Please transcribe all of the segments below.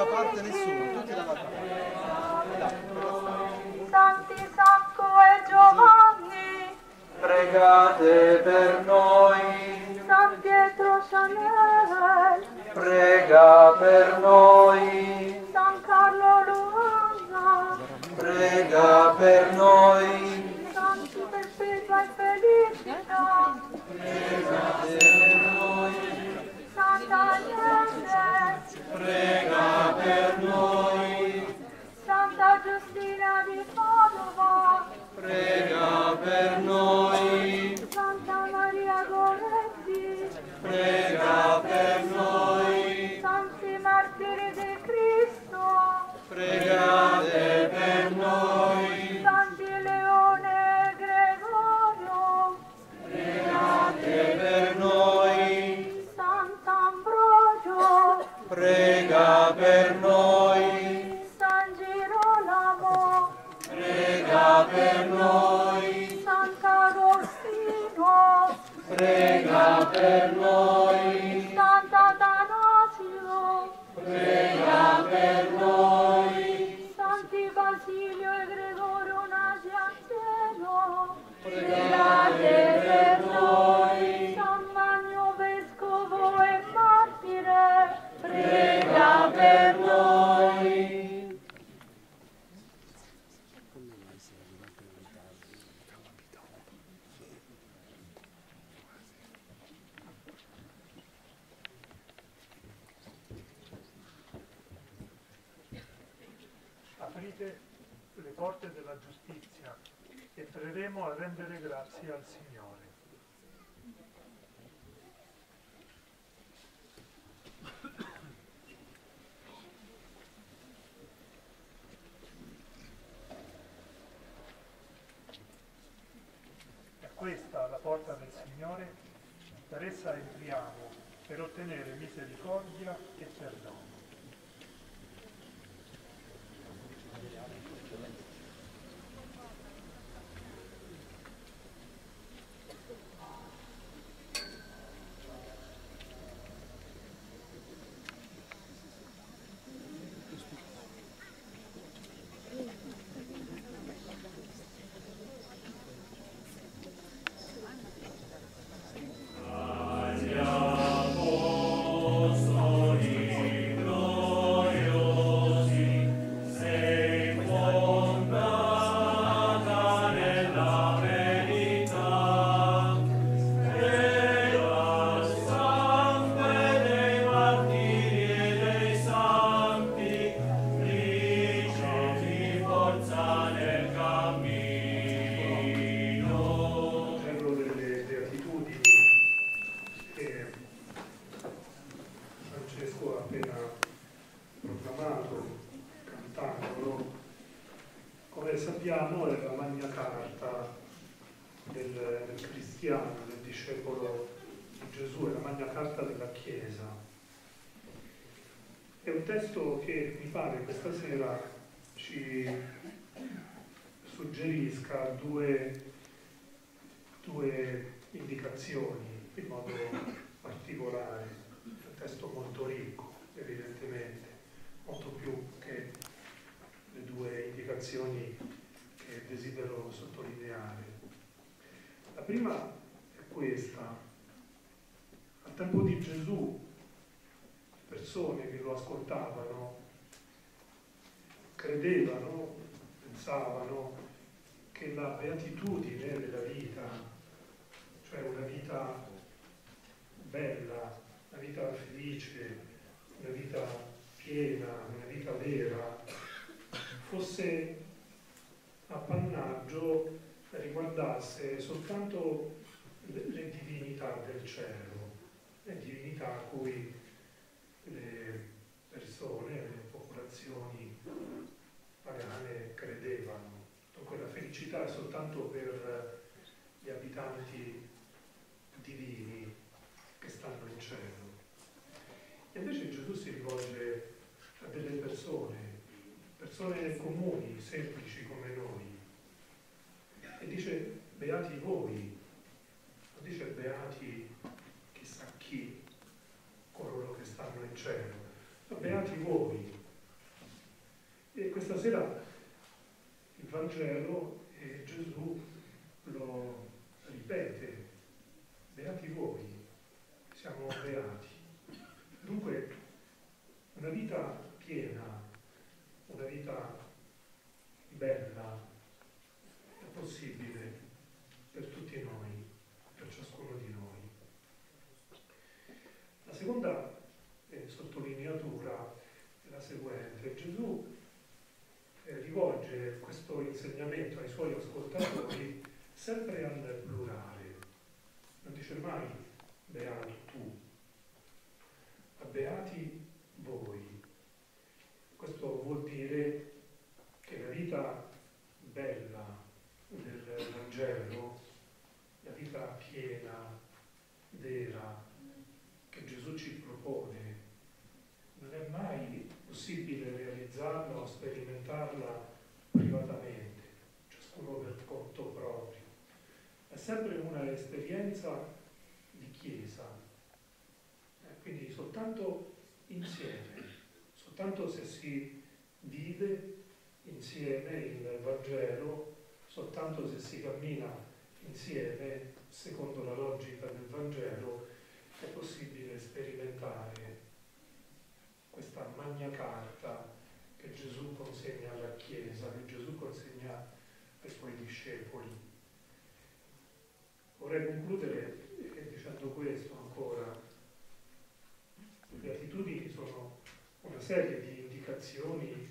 questa parte nessuno, tutti da parte. Santi Sacco e Giovanni, pregate per noi. San Pietro Chanel, prega per noi. San Carlo Luana, prega per noi. San Superfino e Felicita, prega per noi. Santa Ione, prega per noi. Santa Giustina Aprite le porte della giustizia e entreremo a rendere grazie al Signore. Un testo che mi pare questa sera ci suggerisca due due indicazioni in modo particolare, un testo molto ricco, evidentemente, molto più che le due indicazioni che desidero sottolineare. La prima è questa. Al tempo di Gesù, persone che lo ascoltavano credevano, pensavano che la beatitudine della vita, cioè una vita bella, una vita felice, una vita piena, una vita vera, fosse appannaggio riguardasse soltanto le, divinità del cielo, le divinità a cui le persone, le popolazioni pagane credevano. Dunque la felicità è soltanto per gli abitanti divini che stanno in cielo. E invece Gesù si rivolge a delle persone, persone comuni, semplici come noi, e dice beati voi, non dice beati chissà chi, cielo. Ma beati voi. E questa sera il Vangelo e Gesù lo ripete, beati voi, siamo beati. Dunque una vita piena, una vita bella, è possibile. Possibile realizzarla o sperimentarla privatamente, ciascuno per conto proprio. È sempre una esperienza di Chiesa. Eh, quindi soltanto insieme, soltanto se si vive insieme il Vangelo, soltanto se si cammina insieme, secondo la logica del Vangelo, è possibile sperimentare questa magna carta che Gesù consegna alla Chiesa, che Gesù consegna ai suoi discepoli. Vorrei concludere dicendo questo ancora. Le beatitudini sono una serie di indicazioni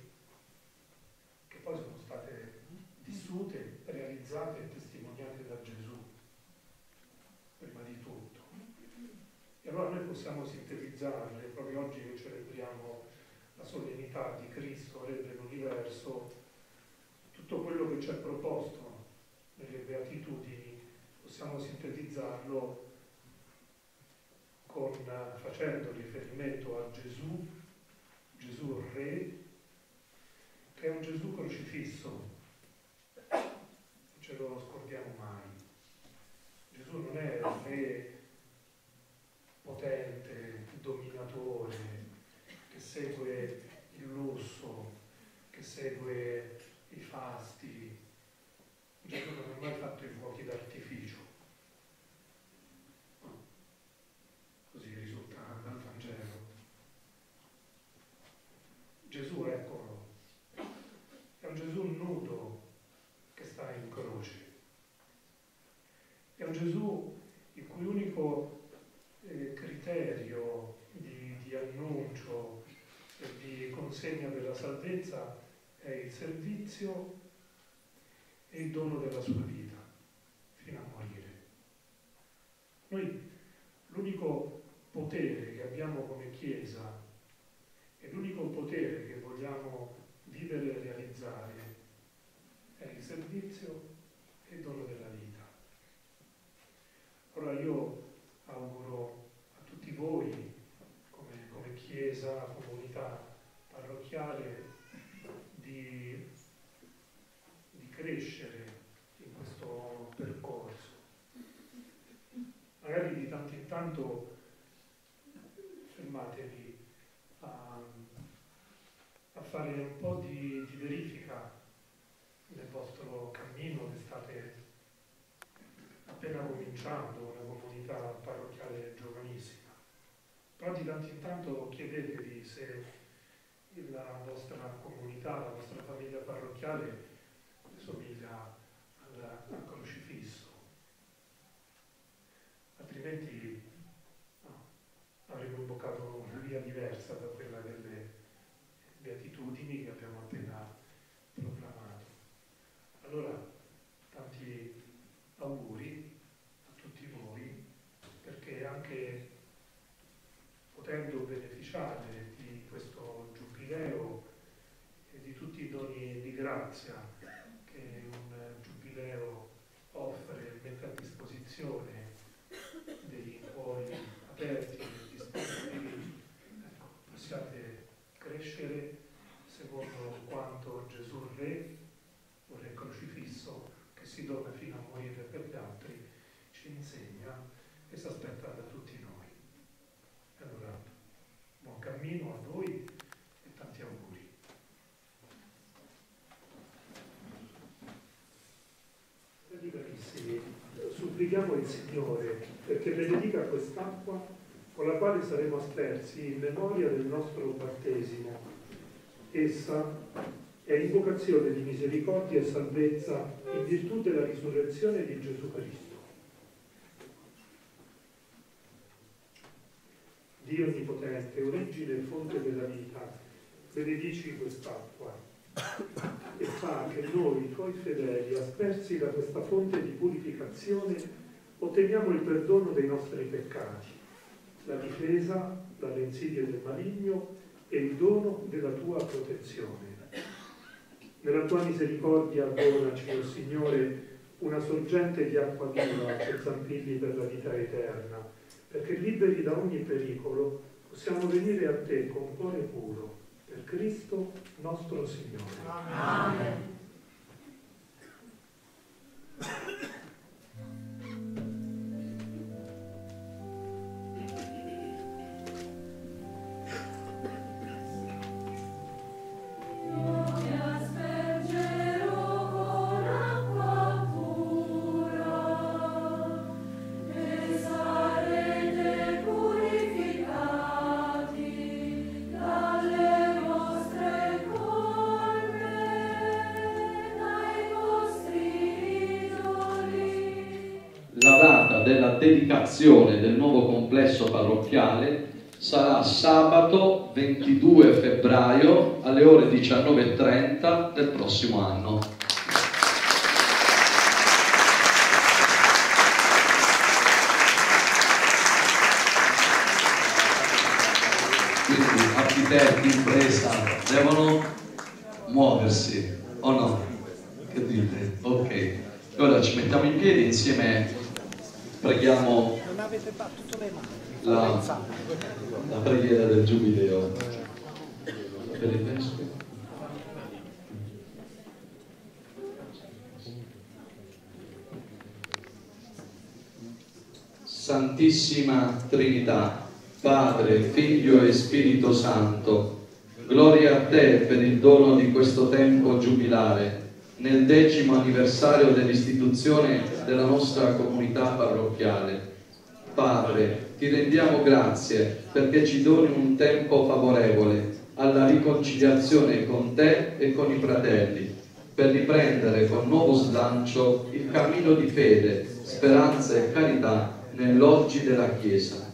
che poi sono state vissute, realizzate e testimoniate da Gesù, prima di tutto. E allora noi possiamo sintetizzarle, proprio oggi che celebriamo la solennità di Cristo, Re dell'universo, tutto quello che ci è proposto nelle beatitudini, possiamo sintetizzarlo con, facendo riferimento a Gesù, Gesù Re, che è un Gesù crocifisso, non ce lo scordiamo mai. Gesù non è il Re potente, dominatore, che segue il lusso, che segue i fasti. Gesù non ha mai fatto i fuochi d'artificio. Così risulta dal Vangelo. Gesù, eccolo, è un Gesù nudo che sta in croce. È un Gesù il cui unico eh, criterio di, di annuncio e di consegna della salvezza è il servizio e il dono della sua vita, fino a morire. Noi l'unico potere che abbiamo come Chiesa e l'unico potere che vogliamo vivere e realizzare è il servizio e il dono della vita. Ora io auguro a tutti voi, come, come Chiesa, comunità parrocchiale, di, di crescere in questo percorso. Magari di tanto in tanto fermatevi a, a fare un po' di, di verifica nel vostro cammino che state appena cominciando una comunità parrocchiale giovanissima. Però di tanto in tanto chiedetevi se la vostra comunità, la vostra famiglia parrocchiale somiglia al, al crocifisso. Altrimenti no, avremmo imboccato una via diversa da quella delle beatitudini che abbiamo appena proclamato. Allora, tanti auguri a tutti voi perché anche potendo beneficiare di questo giubileo e di tutti i doni di grazia che un giubileo offre, mette a disposizione dei cuori aperti e disponibili, ecco, possiate crescere secondo quanto Gesù Re, o Re crocifisso, che si dona fino a morire per gli altri, ci insegna e si aspetta da tutti noi. Allora, buon cammino a voi e tanti auguri. Fratelli carissimi, supplichiamo il Signore perché benedica quest'acqua con la quale saremo aspersi in memoria del nostro battesimo. Essa è invocazione di misericordia e salvezza in virtù della risurrezione di Gesù Cristo. Dio Onnipotente, origine e fonte della vita, benedici quest'acqua e fa che noi, tuoi fedeli, aspersi da questa fonte di purificazione, otteniamo il perdono dei nostri peccati, la difesa dalle insidie del maligno e il dono della tua protezione. Nella tua misericordia donaci, o oh Signore, una sorgente di acqua viva che zampilli per la vita eterna, perché liberi da ogni pericolo possiamo venire a te con cuore puro, per Cristo nostro Signore. Amen. Dedicazione del nuovo complesso parrocchiale sarà sabato 22 febbraio alle ore 19.30 del prossimo anno. Quindi architetti, impresa devono muoversi o no? Che dite? Ok. Ora ci mettiamo in piedi insieme preghiamo la, la preghiera del giubileo per il vescovo. Santissima Trinità, Padre, Figlio e Spirito Santo, gloria a Te per il dono di questo tempo giubilare nel decimo anniversario dell'istituzione della nostra comunità parrocchiale. Padre, ti rendiamo grazie perché ci doni un tempo favorevole alla riconciliazione con te e con i fratelli, per riprendere con nuovo slancio il cammino di fede, speranza e carità nell'oggi della Chiesa.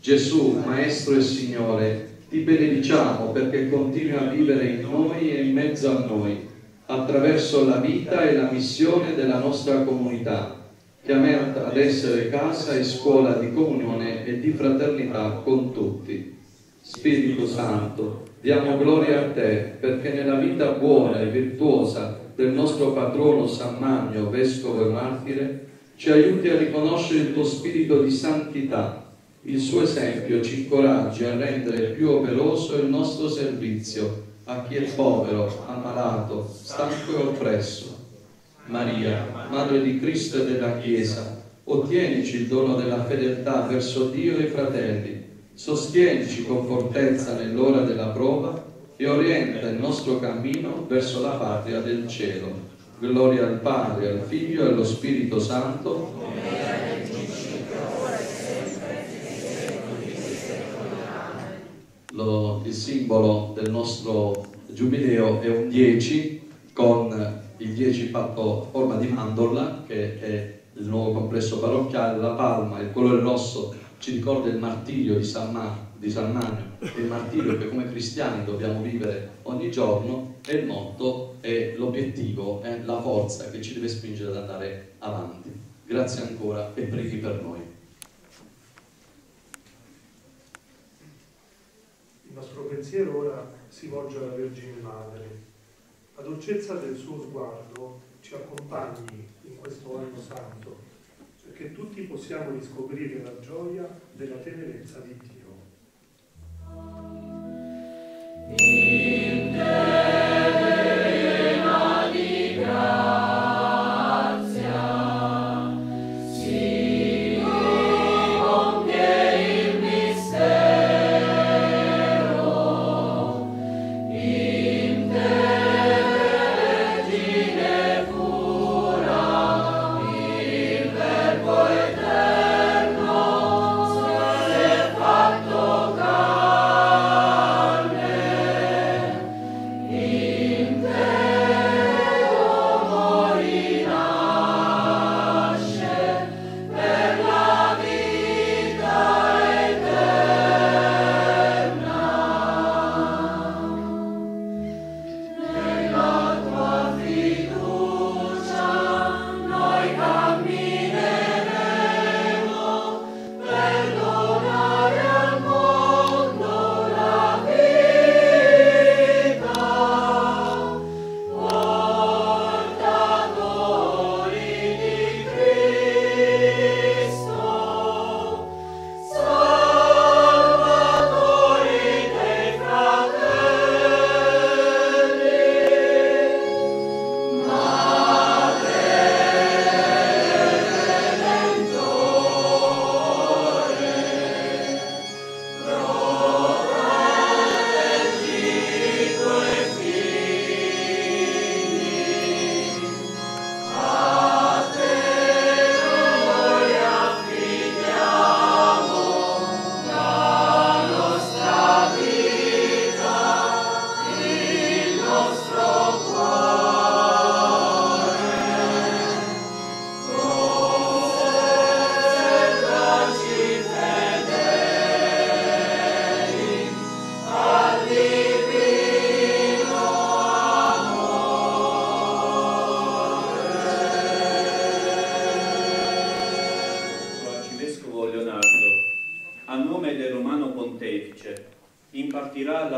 Gesù, Maestro e Signore, ti benediciamo perché continui a vivere in noi e in mezzo a noi attraverso la vita e la missione della nostra comunità, chiamata ad essere casa e scuola di comunione e di fraternità con tutti. Spirito Santo, diamo gloria a Te perché nella vita buona e virtuosa del nostro patrono San Magno, Vescovo e Martire, ci aiuti a riconoscere il tuo spirito di santità. Il suo esempio ci incoraggi a rendere più operoso il nostro servizio a chi è povero, ammalato, stanco e oppresso. Maria, Madre di Cristo e della Chiesa, ottienici il dono della fedeltà verso Dio e i fratelli, sostienici con fortezza nell'ora della prova e orienta il nostro cammino verso la patria del cielo. Gloria al Padre, al Figlio e allo Spirito Santo. Lo, il simbolo del nostro giubileo è un 10 con il 10 fatto a forma di mandorla che è il nuovo complesso parrocchiale, la palma, il colore rosso ci ricorda il martirio di San, Mar di San Magno, il martirio che come cristiani dobbiamo vivere ogni giorno e il motto è l'obiettivo, è la forza che ci deve spingere ad andare avanti. Grazie ancora e preghi per noi. Nostro pensiero ora si volge alla Vergine Madre. La dolcezza del suo sguardo ci accompagni in questo anno santo, perché tutti possiamo riscoprire la gioia della tenerezza di Dio. In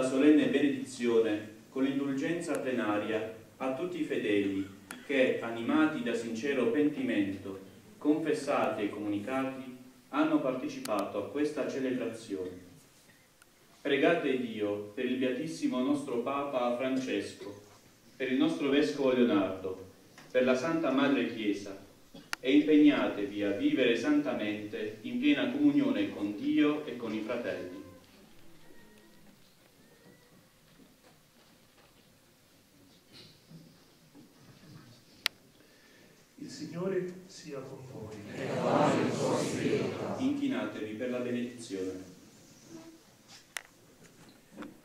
la solenne benedizione con l'indulgenza plenaria a tutti i fedeli che, animati da sincero pentimento, confessati e comunicati, hanno partecipato a questa celebrazione. Pregate Dio per il Beatissimo nostro Papa Francesco, per il nostro Vescovo Leonardo, per la Santa Madre Chiesa e impegnatevi a vivere santamente in piena comunione con Dio e con i fratelli. Il Signore sia con voi. Inchinatevi per la benedizione.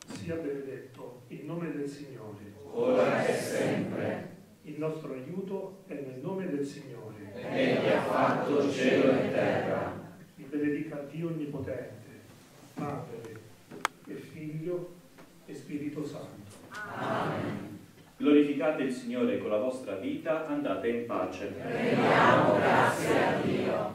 Sia benedetto il nome del Signore. ora e sempre. Il nostro aiuto è nel nome del Signore. Egli ha fatto cielo e terra. Vi benedica Dio Onnipotente, Padre e Figlio e Spirito Santo. Glorificate il Signore con la vostra vita, andate in pace. Rendiamo grazie a Dio.